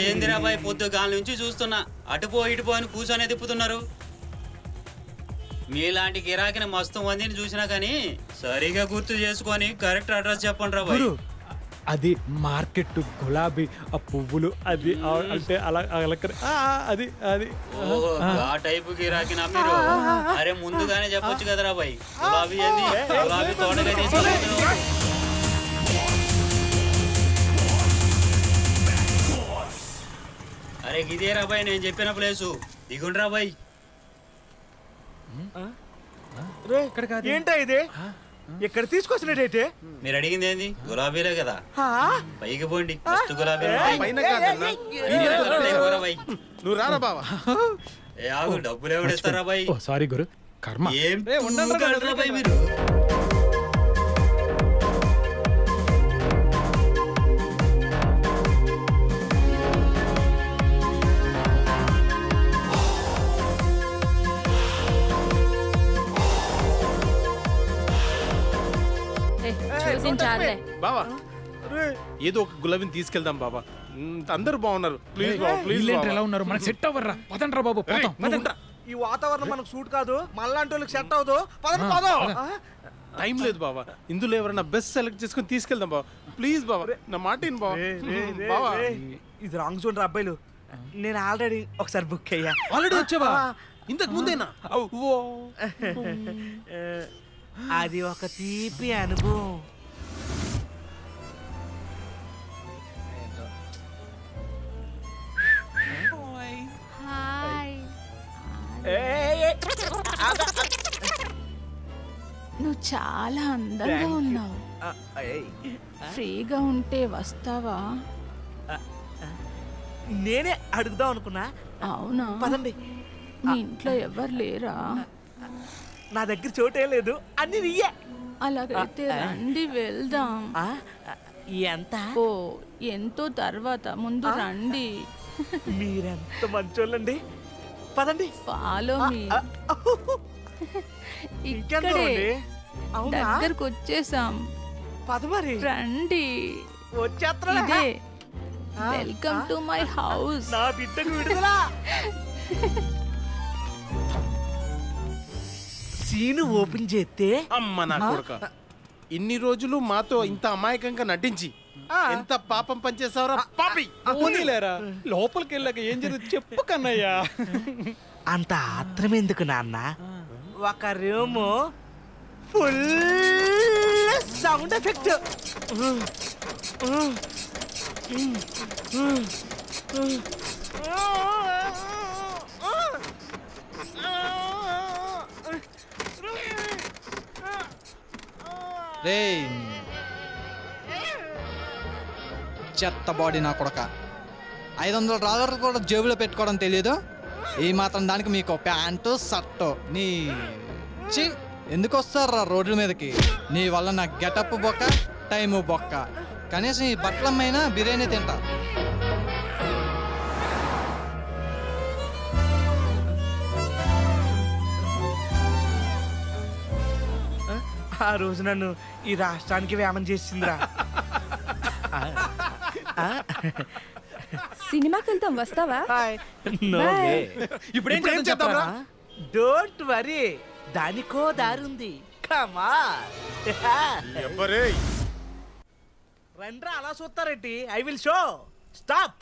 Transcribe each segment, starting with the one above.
ఏందిరా బాయ్ పొద్దు గాలి నుంచి చూస్తున్నా. అటుపో ఇటుపో అని కూర్చొని తిప్పుతున్నారు. మీలాంటి గిరాకిని మస్తు మందిని చూసినా కానీ సరిగా గుర్తు చేసుకొని కరెక్ట్ అడ్రస్ చెప్పండి రా బాయ్. గురు అది మార్కెట్ గులాబీ ఆ పువ్వులు అది అంటే అలా అలకరి అది అది. ఆ. టైపు గిరాకినా మీరు? అరే ముందుగానే చెప్పొచ్చు కదరా బాయ్. గులాబీ ఏంది? గులాబీ తోటగా తీసుకెళ్తున్నావు. అరే గిదేరా బాయ్ నేను చెప్పిన ప్లేసు దిగుండ్రా బాయ్ ఇక్కడ కాదు. ఏంటా ఇది ఇక్కడ తీసుకొచ్చినట్టయితే మీరు అడిగింది ఏంది గులాబీలే కదా పైకి పోండి ఫస్ట్ గులాబీ నువ్వు రారా బావా ఏ ఆగు డబ్బులు ఎవడు ఇస్తారా బాయ్ ఓ సారీ గురు కర్మ ఏం బాయ్ మీరు చూసించాలే బావా. ఏదో ఒక గులాబీని తీసుకెళ్దాం బాబా అందరూ బాగున్నారు. ప్లీజ్ బాబా ప్లీజ్ ఎలా ఉన్నారు? మనకు సెట్ అవ్వర్రా. పదండ్రా బాబు పోతాం. ఈ వాతావరణం మనకు సూట్ కాదు. మళ్ళాంటి వాళ్ళకి సెట్ అవ్వదు. పదండి పదం. టైం లేదు బావా. ఇందులో ఎవరైనా బెస్ట్ సెలెక్ట్ చేసుకొని తీసుకెళ్దాం బావా. ప్లీజ్ బావా నా మాట బావా. బావా. ఇది రాంగ్ జోన్ రా అబ్బాయిలు. నేను ఆల్రెడీ ఒకసారి బుక్ అయ్యా. ఆల్రెడీ వచ్చావా? ఇంతకు ముందేనా? అది ఒక తీపి అనుభవం. నువ్వు చాలా అందంగా ఉన్నావు. ఆ, ఏయ్. ఫ్రీగా ఉంటే వస్తావా? నేనే అడుగుదాం అనుకున్నా. అవునా? పదండి. మీ ఇంట్లో ఎవరు లేరా? నా దగ్గర చోటేం లేదు. అన్ని నీయే. అలాగైతే రండి వెళ్దాం. ఎంత? ఓ ఎంతో తర్వాత. ముందు రండి. మీరెంత మంచోళ్ళండి. పదండి. ఫాలో మీ ఇక్కడే. దగ్గరకు వచ్చేసాం పద మరి రండి. వచ్చేస్తా ఇదే. Welcome to my house. నా బిడ్డకు విడుదల. సీను ఓపెన్ చేస్తే అమ్మ నా కొడుక. ఇన్ని రోజులు మాతో ఇంత అమాయకంగా నటించి ఎంత పాపం పనిచేసావురా పాపి? పోనీలేరా లోపలికి వెళ్ళాక ఏం జరుగుతుంది చెప్పు కన్నయ్యా. అంత ఆత్రం ఎందుకు నాన్న? ఒక రూమ్ ఫుల్ సౌండ్ ఎఫెక్ట్. రే చెత్త బాడీ నా కొడక. ఐదు వందల డాలర్లు కూడా జేబులో పెట్టుకోవడం తెలియదు ఈ మాత్రం దానికి మీకు ప్యాంటు షర్టు నీ చి ఎందుకు వస్తారా రోడ్ల మీదకి? నీ వల్ల నా గెటప్ బొక్క టైము బొక్క. కనీసం ఈ బట్టలమ్మైనా బిర్యానీ తింటా. ఆ రోజు నన్ను ఈ రాష్ట్రానికి వేమం చేసిందిరా. సినిమాకి వెళ్తాం వస్తావా. ఇప్పుడు? Don't worry. దానికో దారుంది. కమా రండ్రా అలా చూస్తారేంటి? ఐ విల్ షో స్టాప్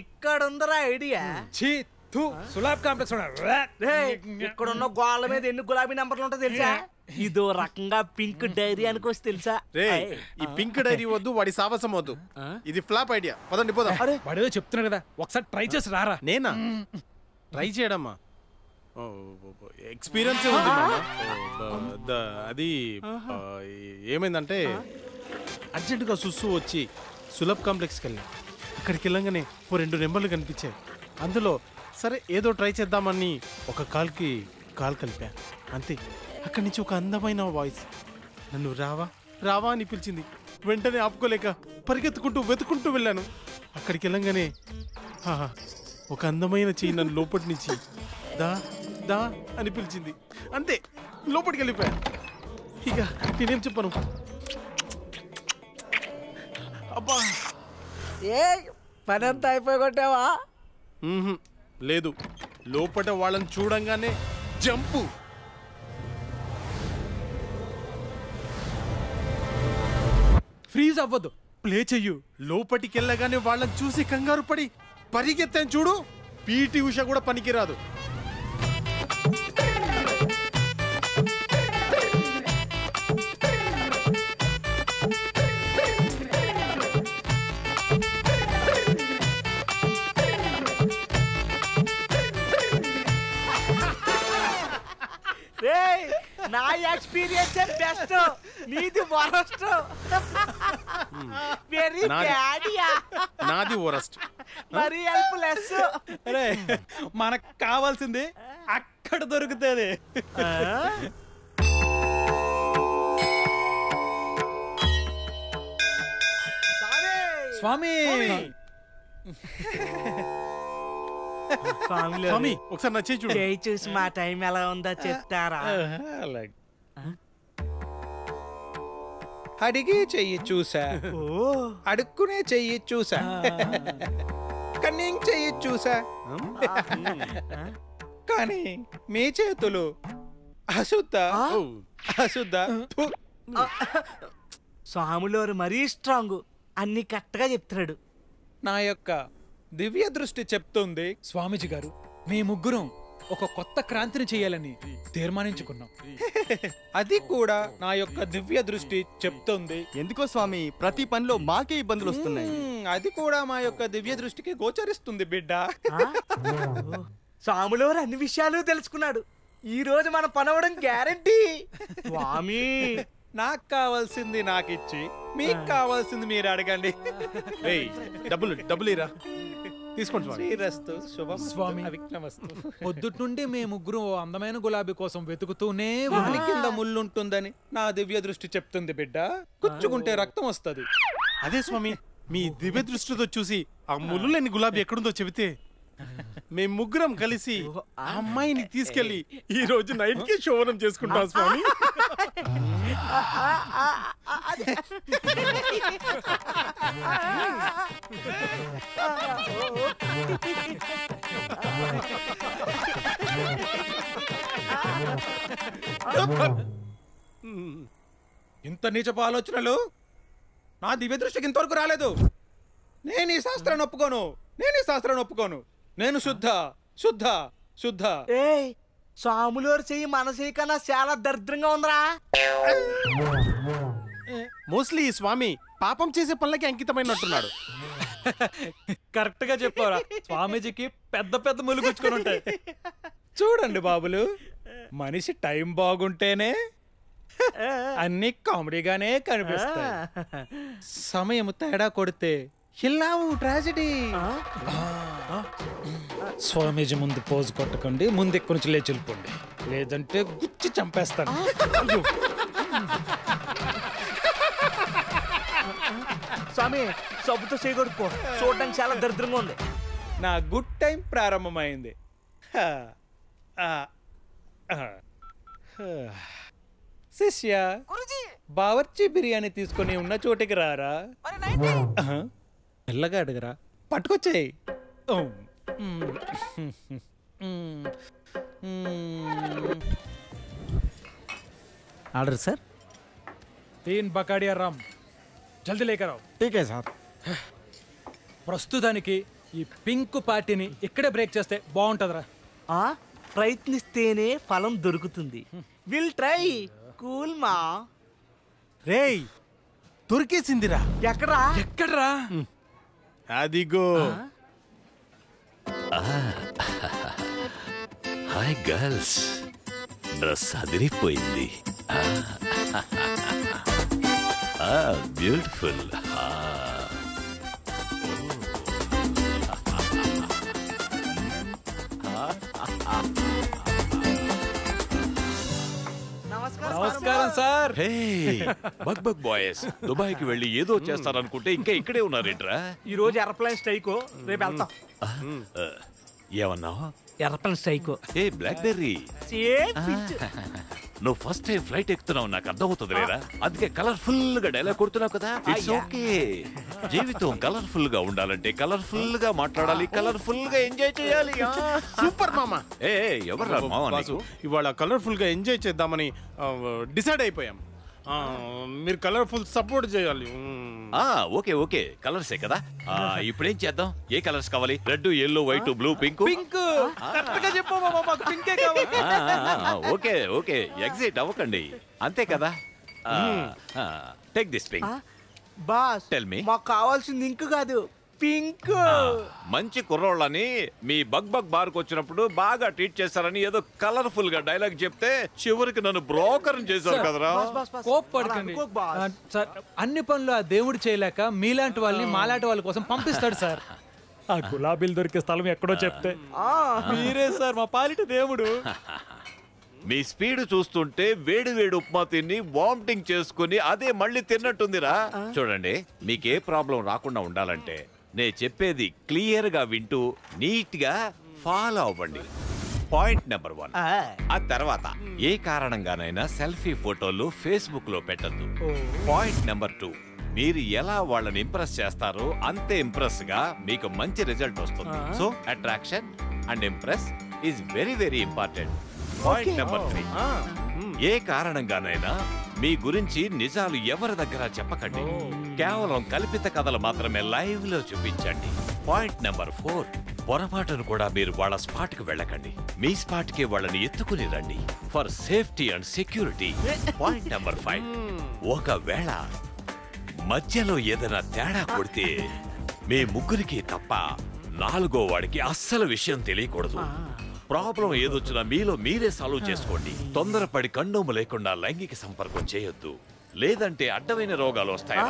ఇక్కడ ఉందరా ఐడియా. ఛీ తూ సులాబ్ కాంప్లెక్స్ ఇక్కడ ఉన్న గోళ్ళ మీద ఎన్ని గులాబీ నంబర్లు ఉంటాయో తెలుసా? ఇదో రకంగా పింక్ డైరీ అనుకోసి తెలుసా? రే ఈ పింక్ డైరీ వద్దు వాడి సాహసం వద్దు. ఇది ఫ్లాప్ ఐడియా. పదండి పోదాం. వాడేదో చెప్తున్నాడు కదా ఒకసారి ట్రై చేసి రారా. నేనా? ట్రై చేయడమ్మా. ఎక్స్పీరియన్స్ ఉంది మామ. అది ఏమైందంటే అర్జెంటుగా సుస్సు వచ్చి సులభ్ కాంప్లెక్స్కి వెళ్ళాం అక్కడికి వెళ్ళంగానే ఓ రెండు నెంబర్లు కనిపించాయి. అందులో సరే ఏదో ట్రై చేద్దామని ఒక కాల్కి కాల్ కలిపా. అంతే. అక్కడి నుంచి ఒక అందమైన వాయిస్. నన్ను రావా రావా అని పిలిచింది. వెంటనే ఆపుకోలేక పరిగెత్తుకుంటూ వెతుకుంటూ వెళ్ళాను. అక్కడికి వెళ్ళంగానే ఒక అందమైన చెయ్యి నన్ను లోపటి నుంచి దా దా అని పిలిచింది. అంతే లోపలికి వెళ్ళిపోయా. ఇక నేనేం చెప్పను. అబ్బా. ఏ పని అంతా అయిపోయి కొట్టావా. లేదు. లోపట వాళ్ళని చూడంగానే జంపు. ఫ్రీజ్ అవ్వద్దు ప్లే చెయ్యు. లోపటికి వెళ్ళగానే వాళ్ళని చూసి కంగారు పడి పరిగెత్తాను చూడు. పీటీ ఉష కూడా పనికిరాదు. నా ఎక్స్పీరియన్స్ బెస్ట్ నీది వరస్ట్ వెరీ. బ్యాడియా నాది వరస్ట్ మరి హెల్ప్లెస్ అరే మనకు కావాల్సింది అక్కడ దొరుకుతుంది. స్వామి. స్వామి ఒకసారి నా చేయి చూడు. చేయి చూసి మా టైం ఎలా ఉందో చెప్తారా? అడిగి చెయ్యి చూసా. అడుక్కునే చెయ్యి చూసా. కన్నింగ్ చెయ్యి చూసా. కానీ మీ చేతులు అశుద్ధ. అశుద్ధ. స్వాములోరు మరీ స్ట్రాంగ్. అన్ని కరెక్ట్గా చెప్తున్నాడు. నా యొక్క దివ్య దృష్టి చెప్తుంది. స్వామీజీ గారు మీ ముగ్గురం ఒక కొత్త క్రాంతిని చేయాలని తీర్మానించుకున్నాం. అది కూడా నా యొక్క దివ్య దృష్టి చెప్తుంది. ఎందుకో స్వామి ప్రతి పనిలో మాకే ఇబ్బందులు వస్తున్నాయి. అది కూడా మా యొక్క దివ్య దృష్టికి గోచరిస్తుంది బిడ్డ. స్వాములోరు అన్ని విషయాలు తెలుసుకున్నాడు. ఈ రోజు మన పనవడం గ్యారంటీ స్వామి. నాకు కావాల్సింది నాకు ఇచ్చి మీకు కావాల్సింది మీరు అడగండి. ఏయ్, డబ్బులు డబ్బులు ఇరా. తీసుకోండి శ్రీరస్తు శుభం స్వామి. అవిఘ్నమస్తు. పొద్దుటి నుండి మేము ముగ్గురం ఓ అందమైన గులాబీ కోసం వెతుకుతూనే వాని. కింద ముళ్ళుంటుందని నా దివ్య దృష్టి చెప్తుంది బిడ్డ. కుచ్చుకుంటే రక్తం వస్తుంది. అదే స్వామి మీ దివ్య దృష్టితో చూసి ఆ ముళ్ళు లేని గులాబీ ఎక్కడుందో చెబితే మేము ముగ్గురం కలిసి ఆ. అమ్మాయిని తీసుకెళ్ళి ఈ రోజు నైట్కి శోభనం చేసుకుంటాం స్వామి. ఇంత నీచపు ఆలోచనలు? నా దివ్య దృష్టికి ఇంతవరకు రాలేదు. నేను ఈ శాస్త్రాన్ని ఒప్పుకోను. నేను ఈ శాస్త్రాన్ని ఒప్పుకోను. నేను శుద్ధ శుద్ధ శుద్ధ. ఏయ్ స్వాములోరు చెయ్యి మన చెయ్యి కన్నా చాలా దరిద్రంగా ఉందిరా. మోస్ట్లీ ఈ స్వామి పాపం చేసే పనులకి అంకితమైనట్టున్నాడు. కరెక్ట్గా చెప్పారా స్వామీజీకి పెద్ద పెద్ద ముళ్ళు గుచ్చుకొని ఉంటాయి. చూడండి బాబులు మనిషి టైం బాగుంటేనే అన్ని కామెడీగానే కనిపిస్తాయి. సమయం తేడా కొడితే ఇల్లావు ట్రాజడీ. స్వామీజీ ముందు పోజు కొట్టకండి ముందు ఎక్కువ నుంచి లేచి వెళ్ళిపోండి. లేదంటే గుచ్చి చంపేస్తాను. స్వామి సబ్బుతో చేయగొడుకో చూడడానికి చాలా దరిద్రంగా ఉంది. నా గుడ్ టైం ప్రారంభమైంది. శిష్య బావర్చి బిర్యానీ తీసుకొని ఉన్న చోటికి రారా. మెల్లగా అడగరా. పట్టుకొచ్చేయి. Order sir? తీన్ బకాడియా రామ్. జల్దీ లేకరావు ఠీకే సార్. ప్రస్తుతానికి ఈ పింక్ పార్టీని ఇక్కడే బ్రేక్ చేస్తే బాగుంటుందిరా. ఆ? ప్రయత్నిస్తేనే ఫలం దొరుకుతుంది. Will try. కూల్ మా. రేయ్ దొరికేసిందిరా. ఎక్కడా ఎక్కడ్రా? అదిగో హాయ్ గర్ల్స్ డ్రెస్ అదిరిపోయింది బ్యూటిఫుల్ నమస్కారం నమస్కారం sir. Hey bug bug boys దుబాయ్కి వెళ్ళి ఏదో చేస్తారనుకుంటే ఇంకా ఇక్కడే ఉన్నారేంట్రా? ఈ రోజు ఎర్రప్లైన్ స్ట్రైకో రేపు వెళ్తాం. ఏమన్నావు ఎర్రప్లైన్ స్ట్రైకో. ఏ బ్లాక్ బెర్రీ. నువ్వు ఫస్ట్ టైం ఫ్లైట్ ఎక్కుతున్నావు నాకు అర్థమవుతుంది లేదా అందుకే కలర్ఫుల్గా డైలాగ్ కొడుతున్నావు కదా. ఇట్స్ ఓకే జీవితం కలర్ఫుల్గా ఉండాలంటే కలర్ఫుల్గా మాట్లాడాలి కలర్ఫుల్గా ఎంజాయ్ చేయాలి. సూపర్ మామ. ఏ ఎవరు బాసు? ఇవాళ కలర్ఫుల్గా ఎంజాయ్ చేద్దామని డిసైడ్ అయిపోయాం. ఆ, మీరు కలర్ఫుల్ సపోర్ట్ చేయాలి. Okay okay. కలర్సే కదా? ఆ, ఇప్పుడేం చేద్దాం? ఏ కలర్స్ కావాలి? Red yellow white blue pink? Pink. కరెక్ట్గా చెప్పు మామ మాకు పింకే కావాలి. Okay okay. ఎగ్జిట్ అవ్వకండి. అంతే కదా? Take this pink boss Tell me. మాకు కావాల్సింది ఇంక్ కాదు పింక్. మంచి కుర్రోళ్ళని మీ బగ్ బగ్ బార్ వచ్చినప్పుడు బాగా ట్రీట్ చేస్తారని ఏదో కలర్ఫుల్గా డైలాగ్ చెప్తే చివరికి నన్ను బ్రోకర్ చేశారు కదరా. కోప్పడకండి సార్ అన్ని పనులు ఆ దేవుడు చేయలేక మీలాంటి వాళ్ళని మాలాంటి వాళ్ళ కోసం పంపిస్తాడు సార్. ఆ గులాబీలు దొరికే స్థలం ఎక్కడో చెప్తే. మీరే సార్ మా పాలిట దేవుడు. మీ స్పీడ్ చూస్తుంటే వేడి వేడి ఉప్మా తిని వామిటింగ్ చేసుకుని అదే మళ్ళీ తిన్నట్టుందిరా. చూడండి మీకే ప్రాబ్లం రాకుండా ఉండాలంటే నేను చెప్పేది క్లియర్గా వింటూ నీట్గా ఫాలో అవ్వండి. Point number one. ఆ. తర్వాత ఏ కారణంగానైనా సెల్ఫీ ఫోటోలు ఫేస్బుక్లో పెట్టద్దు పాయింట్ నెంబర్ టూ మీరు ఎలా వాళ్ళని ఇంప్రెస్ చేస్తారో అంతే ఇంప్రెస్గా మీకు మంచి రిజల్ట్ వస్తుంది. So attraction and impress is very very important. Point number three. ఏ కారణంగానైనా మీ గురించి నిజాలు ఎవరి దగ్గర చెప్పకండి. కేవలం కల్పిత కథలు మాత్రమే లైవ్లో చూపించండి. Point number four. పొరపాటును కూడా మీరు వాళ్ళ స్పాట్కి వెళ్ళకండి. మీ స్పాట్కి వాళ్ళని ఎత్తుకుని రండి for safety and security. Point number five. ఒకవేళ మధ్యలో ఏదైనా తేడా కొడితే మీ ముగ్గురికి తప్ప నాలుగో వాడికి అస్సలు విషయం తెలియకూడదు. ప్రాబ్లం ఏదొచ్చినా మీలో మీరే సాల్వ్ చేసుకోండి. తొందరపడి కండోము లేకుండా లైంగిక సంపర్కం చేయొద్దు. లేదంటే అడ్డమైన రోగాలు వస్తాయా?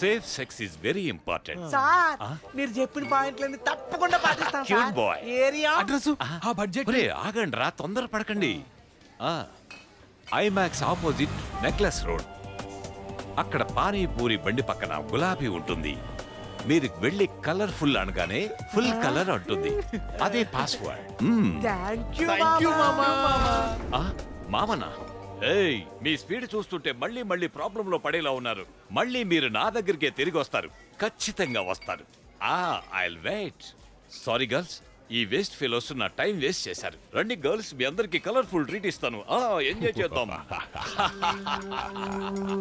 Safe sex is very important sir మీరు చెప్పిన పాయింట్లన్నీ తప్పకుండా పాటిస్తాం Cute sir. boy. Area? Address ఆ. బడ్జెట్ ఒరే ఆగండి రా తొందర పడకండి. ఐమాక్స్ ఆపోజిట్ నెక్లెస్ రోడ్ అక్కడ పానీపూరి బండి పక్కన గులాబీ ఉంటుంది. మీరు వెళ్ళి కలర్ఫుల్ అనగానే ఫుల్ కలర్ అంటుంది. అదే పాస్వర్డ్ మామా. మామనా. ఏయ్ మీ స్పీడ్ చూస్తుంటే మళ్ళీ మళ్ళీ ప్రాబ్లం లో పడేలా ఉన్నారు. మళ్ళీ మీరు నా దగ్గరికే తిరిగి వస్తారు. ఖచ్చితంగా వస్తారు. ఆ ఐ వెయిట్ సారీ గర్ల్స్ ఈ వేస్ట్ ఫెలోస్ నా టైం వేస్ట్ చేశారు. రండి గర్ల్స్ మీ అందరికి కలర్ఫుల్ ట్రీట్ ఇస్తాను. ఆ ఎంజాయ్ చేద్దాం.